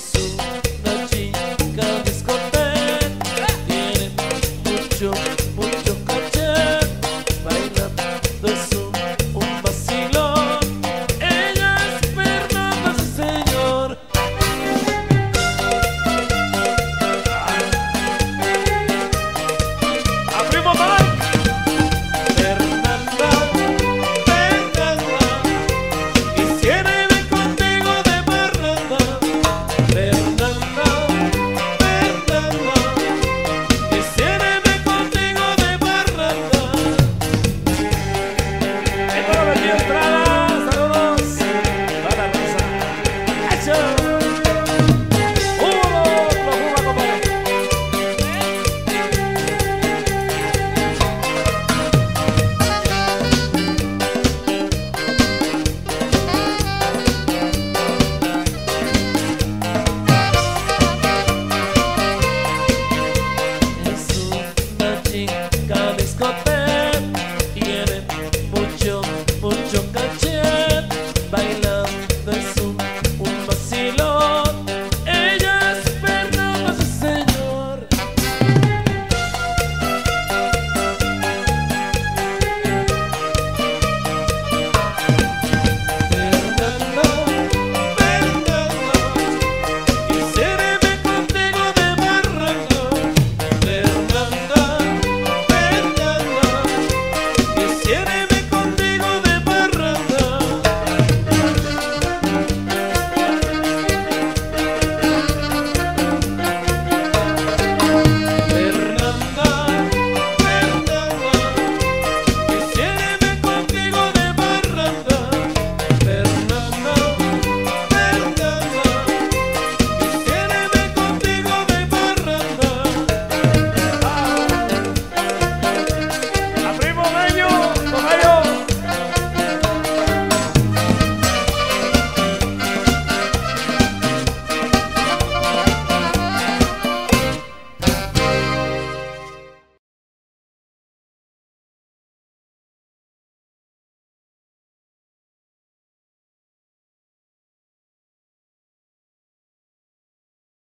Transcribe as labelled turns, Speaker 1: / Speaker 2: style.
Speaker 1: so